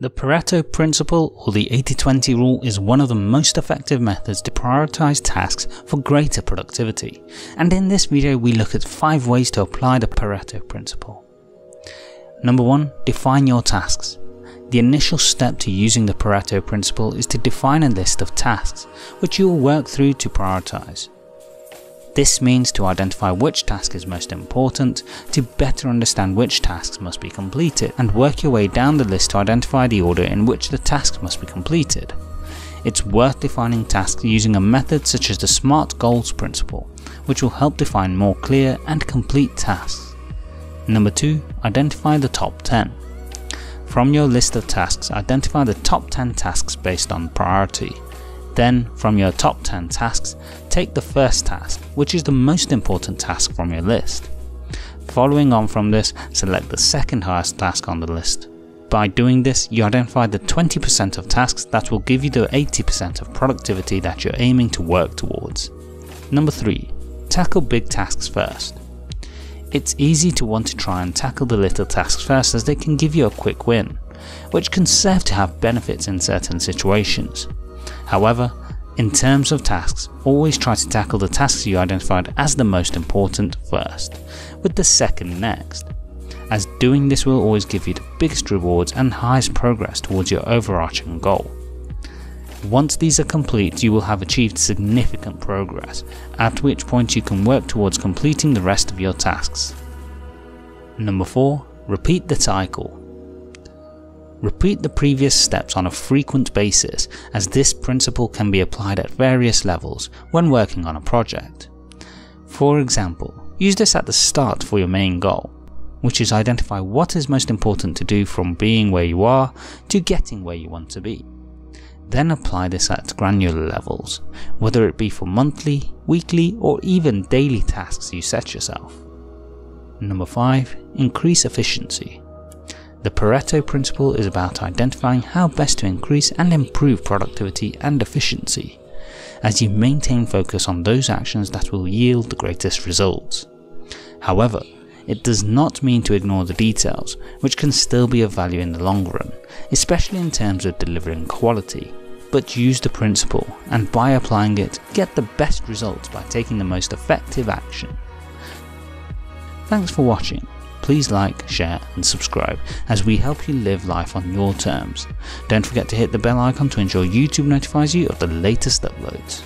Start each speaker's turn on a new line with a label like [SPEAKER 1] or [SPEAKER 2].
[SPEAKER 1] The Pareto principle or the 80-20 rule is one of the most effective methods to prioritize tasks for greater productivity. And in this video we look at 5 ways to apply the Pareto principle. Number 1. Define your tasks. The initial step to using the Pareto principle is to define a list of tasks, which you will work through to prioritize. This means to identify which task is most important, to better understand which tasks must be completed, and work your way down the list to identify the order in which the tasks must be completed. It's worth defining tasks using a method such as the SMART goals principle, which will help define more clear and complete tasks. Number 2. Identify the top 10. From your list of tasks, identify the top 10 tasks based on priority. Then, from your top 10 tasks, take the first task, which is the most important task from your list. Following on from this, select the second highest task on the list. By doing this, you identify the 20% of tasks that will give you the 80% of productivity that you're aiming to work towards. Number 3. Tackle big tasks first. It's easy to want to try and tackle the little tasks first as they can give you a quick win, which can serve to have benefits in certain situations. However, in terms of tasks, always try to tackle the tasks you identified as the most important first, with the second next, as doing this will always give you the biggest rewards and highest progress towards your overarching goal. Once these are complete, you will have achieved significant progress, at which point you can work towards completing the rest of your tasks. Number 4. Repeat the cycle. Repeat the previous steps on a frequent basis as this principle can be applied at various levels when working on a project. For example, use this at the start for your main goal, which is identify what is most important to do from being where you are to getting where you want to be. Then apply this at granular levels, whether it be for monthly, weekly or even daily tasks you set yourself. Number 5. Increase efficiency. The Pareto principle is about identifying how best to increase and improve productivity and efficiency, as you maintain focus on those actions that will yield the greatest results. However, it does not mean to ignore the details, which can still be of value in the long run, especially in terms of delivering quality. But use the principle, and by applying it, get the best results by taking the most effective action. Thanks for watching please like, share and subscribe as we help you live life on your terms. Don't forget to hit the bell icon to ensure YouTube notifies you of the latest uploads.